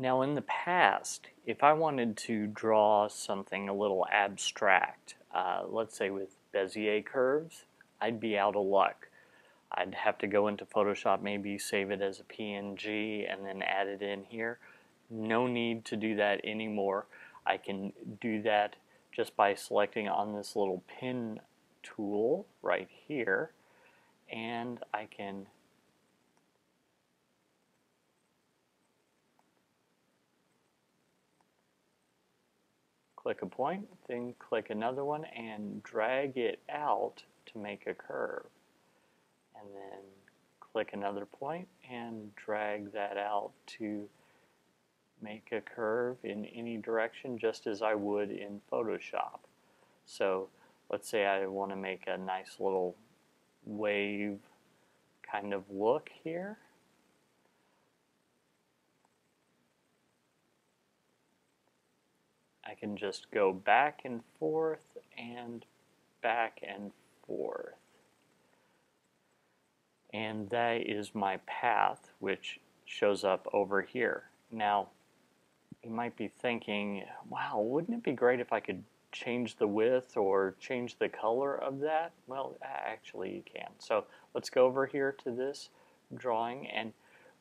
Now in the past, if I wanted to draw something a little abstract, uh, let's say with Bezier curves, I'd be out of luck. I'd have to go into Photoshop, maybe save it as a PNG and then add it in here. No need to do that anymore. I can do that just by selecting on this little pin tool right here and I can click a point, then click another one and drag it out to make a curve. And then click another point and drag that out to make a curve in any direction just as I would in Photoshop. So let's say I want to make a nice little wave kind of look here. I can just go back and forth and back and forth. And that is my path, which shows up over here. Now, you might be thinking, wow, wouldn't it be great if I could change the width or change the color of that? Well, actually you can. So let's go over here to this drawing and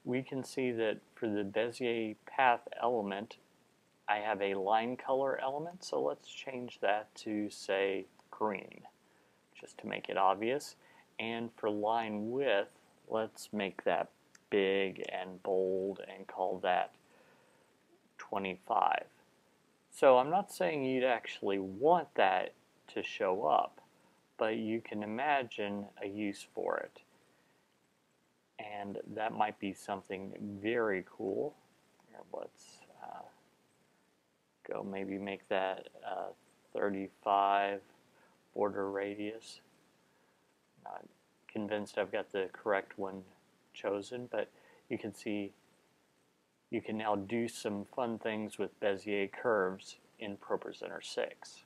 we can see that for the Bezier path element, I have a line color element, so let's change that to say green, just to make it obvious. And for line width, let's make that big and bold and call that 25. So I'm not saying you'd actually want that to show up, but you can imagine a use for it. And that might be something very cool. Here, let's maybe make that uh, 35 border radius. Not convinced I've got the correct one chosen, but you can see you can now do some fun things with Bezier curves in ProPresenter 6.